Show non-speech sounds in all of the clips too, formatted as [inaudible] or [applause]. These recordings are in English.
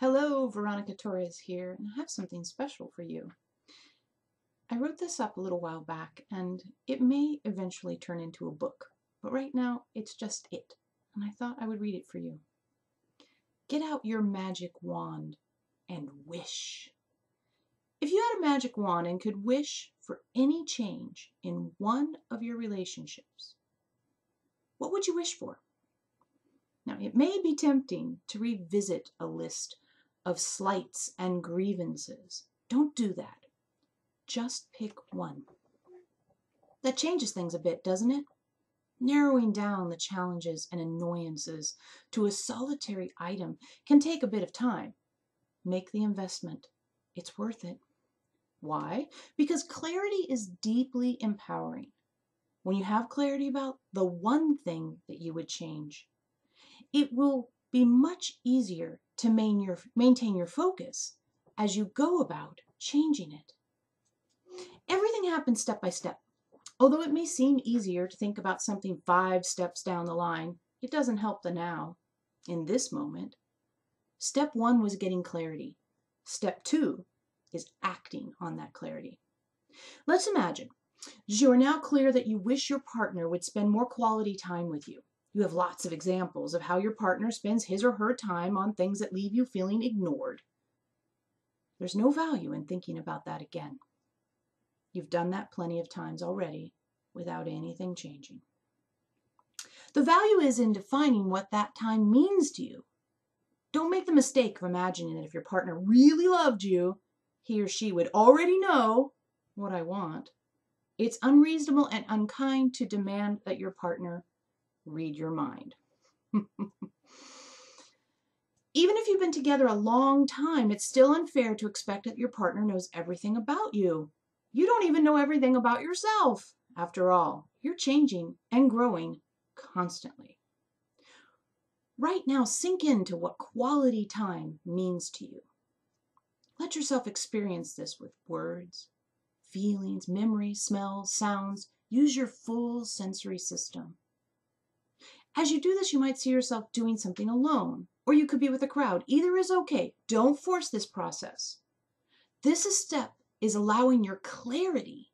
Hello, Veronica Torres here, and I have something special for you. I wrote this up a little while back, and it may eventually turn into a book, but right now it's just it, and I thought I would read it for you. Get out your magic wand and wish. If you had a magic wand and could wish for any change in one of your relationships, what would you wish for? Now, it may be tempting to revisit a list of slights and grievances. Don't do that. Just pick one. That changes things a bit, doesn't it? Narrowing down the challenges and annoyances to a solitary item can take a bit of time. Make the investment. It's worth it. Why? Because clarity is deeply empowering. When you have clarity about the one thing that you would change, it will be much easier to main your, maintain your focus as you go about changing it. Everything happens step by step. Although it may seem easier to think about something five steps down the line, it doesn't help the now, in this moment. Step one was getting clarity. Step two is acting on that clarity. Let's imagine you are now clear that you wish your partner would spend more quality time with you. You have lots of examples of how your partner spends his or her time on things that leave you feeling ignored. There's no value in thinking about that again. You've done that plenty of times already without anything changing. The value is in defining what that time means to you. Don't make the mistake of imagining that if your partner really loved you, he or she would already know what I want. It's unreasonable and unkind to demand that your partner read your mind. Even if you've been together a long time, it's still unfair to expect that your partner knows everything about you. You don't even know everything about yourself. After all, you're changing and growing constantly. Right now, sink into what quality time means to you. Let yourself experience this with words, feelings, memories, smells, sounds. Use your full sensory system. As you do this, you might see yourself doing something alone, or you could be with a crowd. Either is okay. Don't force this process. This step is allowing your clarity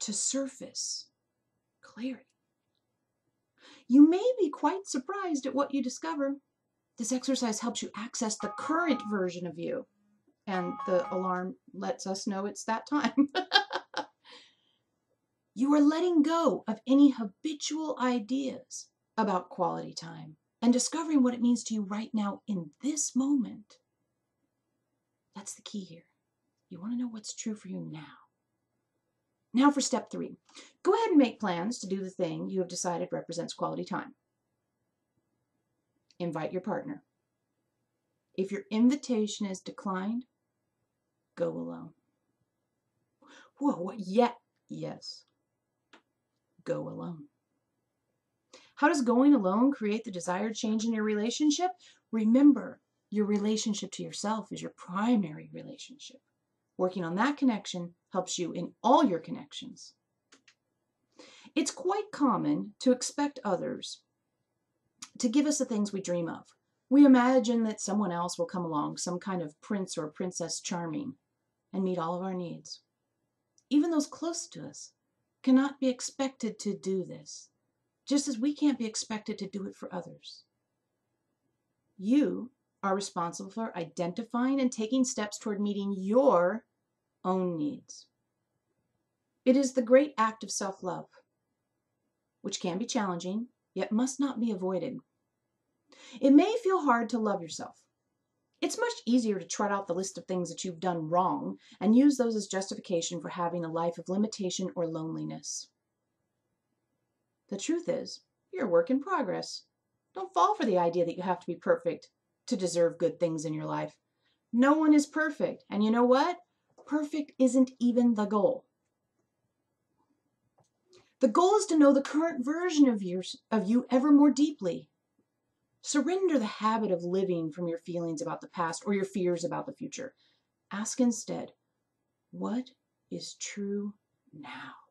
to surface. Clarity. You may be quite surprised at what you discover. This exercise helps you access the current version of you and the alarm lets us know it's that time. [laughs] you are letting go of any habitual ideas about quality time and discovering what it means to you right now in this moment. That's the key here. You want to know what's true for you now. Now for step three. Go ahead and make plans to do the thing you have decided represents quality time. Invite your partner. If your invitation is declined, go alone. Whoa, what? Yeah, yes. Go alone. How does going alone create the desired change in your relationship? Remember, your relationship to yourself is your primary relationship. Working on that connection helps you in all your connections. It's quite common to expect others to give us the things we dream of. We imagine that someone else will come along, some kind of prince or princess charming, and meet all of our needs. Even those close to us cannot be expected to do this, just as we can't be expected to do it for others. You are responsible for identifying and taking steps toward meeting your own needs. It is the great act of self love, which can be challenging, yet must not be avoided. It may feel hard to love yourself, it's much easier to trot out the list of things that you've done wrong and use those as justification for having a life of limitation or loneliness. The truth is, you're a work in progress. Don't fall for the idea that you have to be perfect to deserve good things in your life. No one is perfect, and you know what? Perfect isn't even the goal. The goal is to know the current version of, yours, of you ever more deeply Surrender the habit of living from your feelings about the past or your fears about the future. Ask instead, what is true now?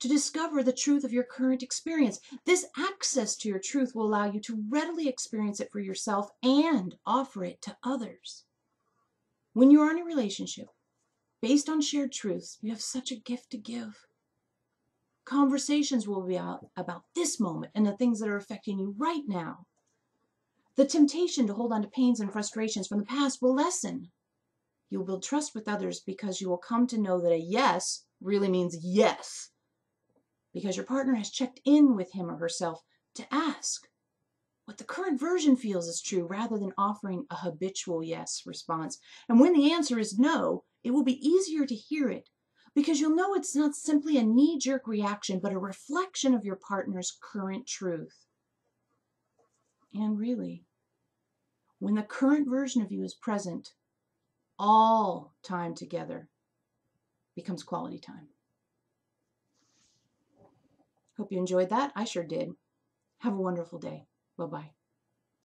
To discover the truth of your current experience. This access to your truth will allow you to readily experience it for yourself and offer it to others. When you are in a relationship based on shared truths, you have such a gift to give. Conversations will be about this moment and the things that are affecting you right now. The temptation to hold on to pains and frustrations from the past will lessen. You will build trust with others because you will come to know that a yes really means yes. Because your partner has checked in with him or herself to ask what the current version feels is true rather than offering a habitual yes response. And when the answer is no, it will be easier to hear it because you'll know it's not simply a knee jerk reaction, but a reflection of your partner's current truth. And really, when the current version of you is present, all time together becomes quality time. Hope you enjoyed that. I sure did. Have a wonderful day. Bye bye.